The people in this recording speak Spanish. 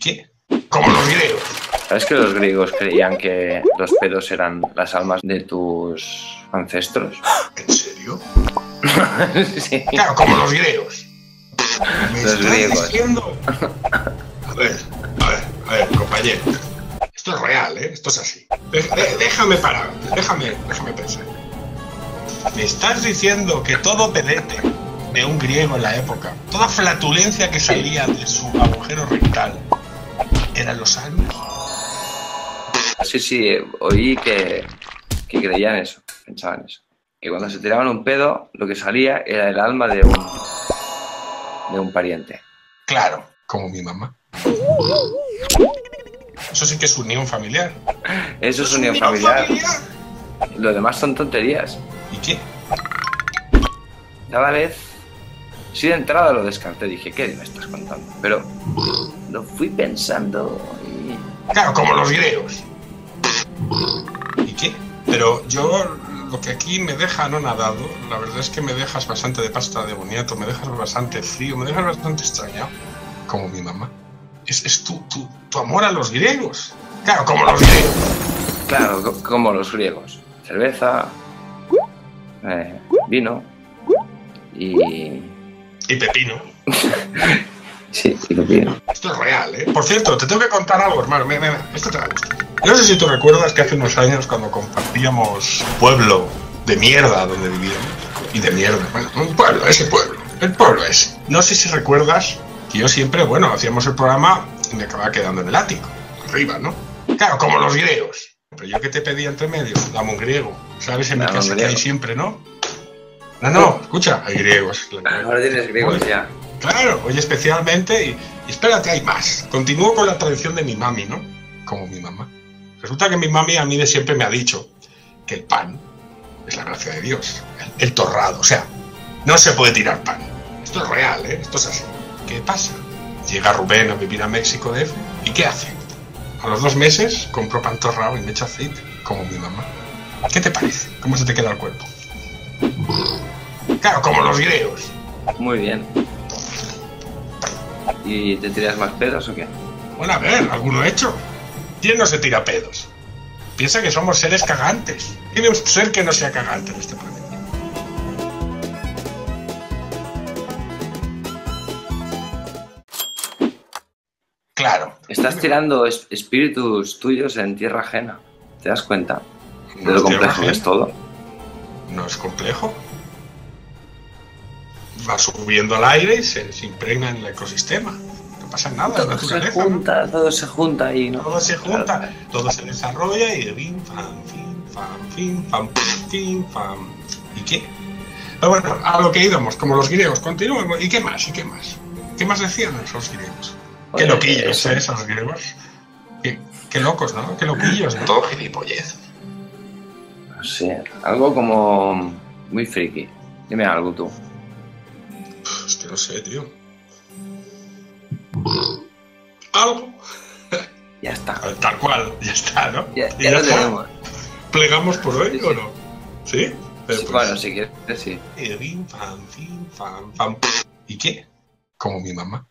qué? Como los griegos. ¿Sabes que los griegos creían que los pedos eran las almas de tus ancestros? ¿En serio? sí. Claro, como los griegos. ¿Me Los estás griegos. diciendo? A ver, a ver, a ver, compañero. Esto es real, ¿eh? Esto es así. De- de- déjame parar, déjame, déjame pensar. Me estás diciendo que todo pedete de un griego en la época, toda flatulencia que salía de su agujero rectal, eran los almas. Sí, sí, oí que, que creían eso, pensaban eso. Que cuando se tiraban un pedo, lo que salía era el alma de un, de un pariente. Claro, como mi mamá. Eso sí que es unión familiar. Eso es unión familiar. Lo demás son tonterías. ¿Y qué? Cada vez, sí de entrada lo descarté, dije, ¿qué me estás contando? Pero lo fui pensando y... Claro, como los griegos. ¿Y qué? Pero yo lo que aquí me deja anonadado, la verdad es que me dejas bastante de pasta de boniato, me dejas bastante frío, me dejas bastante extrañado, como mi mamá. Es, es tu, tu, tu amor a los griegos. Claro, como los griegos. Claro, co- como los griegos. Cerveza, eh, vino y... Y pepino. Sí, lo. Esto es real, ¿eh? Por cierto, te tengo que contar algo, hermano. Mira, esto te va a gustar. Yo no sé si tú recuerdas que hace unos años cuando compartíamos pueblo de mierda donde vivíamos. Y de mierda, bueno, un pueblo, ese pueblo. El pueblo ese. No sé si recuerdas que yo siempre, bueno, hacíamos el programa y me acababa quedando en el ático. Arriba, ¿no? Claro, como los griegos. Pero yo que te pedía entre medio, dame un griego. ¿Sabes? En mi casa que hay siempre, ¿no? No, no, escucha, hay griegos. Ahora tienes griegos ya. Claro, oye, especialmente, y, y espérate, hay más. Continúo con la tradición de mi mami, ¿no? Como mi mamá. Resulta que mi mami a mí de siempre me ha dicho que el pan es la gracia de Dios. El, torrado, o sea, no se puede tirar pan. Esto es real, ¿eh? Esto es así. ¿Qué pasa? Llega Rubén a vivir a México de ¿y qué hace? A los dos meses compró pan torrado y me echa aceite, como mi mamá. ¿Qué te parece? ¿Cómo se te queda el cuerpo? Claro, como los griegos. Muy bien. ¿Y te tiras más pedos o qué? Bueno, a ver, alguno hecho. ¿Quién no se tira pedos? Piensa que somos seres cagantes. Tiene un ser que no sea cagante en este planeta. Claro. Estás tirando es- espíritus tuyos en tierra ajena. ¿Te das cuenta de No lo complejo que es todo? No es complejo. Va subiendo al aire y se, se impregna en el ecosistema. No pasa nada, es Todo se naturaleza. ¿no? junta, todo se junta ahí, ¿no? Todo se junta, todo se desarrolla y fin, fam, fin, fin, fam, fin, fam. ¿Y qué? Pero bueno, a lo que íbamos, como los griegos, continuemos. ¿Y qué más? ¿Y qué más? ¿Qué más decían esos griegos? Qué Oye, loquillos. ¿eh? Esos griegos. Qué, qué locos, ¿no? Qué loquillos, ¿no? Todo gilipollez. No sé, algo como muy friki. Dime algo tú. Es que no sé, tío. Algo. Ya está. Tal cual, ya está, ¿no? Ya, ya lo tenemos. ¿Plegamos por hoy Sí, sí. o no? ¿Sí? Pero Sí, pues- Bueno, si quieres, sí. Y fin, fam. ¿Y qué? Como mi mamá.